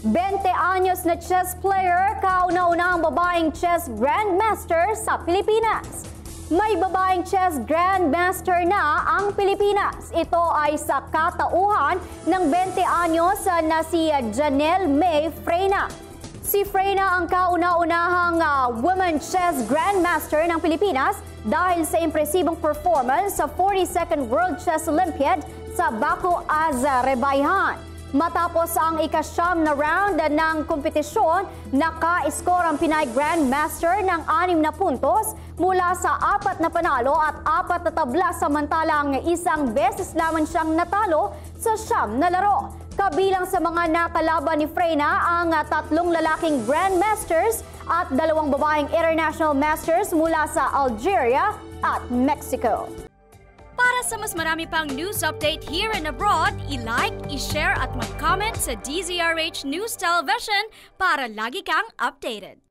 20 anyos na chess player, kauna-una ang babaeng chess grandmaster sa Pilipinas. May babaeng chess grandmaster na ang Pilipinas. Ito ay sa katauhan ng 20 anyos na si Janelle May Freyna. Si Freyna ang kauna-unahang uh, women chess grandmaster ng Pilipinas dahil sa impresibong performance sa 42nd World Chess Olympiad sa Baku, Azerbaijan. Matapos ang ikasyam na round ng kompetisyon, naka-score ang Pinay Grandmaster ng anim na puntos mula sa apat na panalo at apat na tabla samantalang isang beses lamang siyang natalo sa siyam na laro. Kabilang sa mga nakalaban ni Freyna ang tatlong lalaking Grandmasters at dalawang babaeng International Masters mula sa Algeria at Mexico. Para sa mas marami pang news update here and abroad, i-like, i-share at mag-comment sa DZRH News Television para lagi kang updated.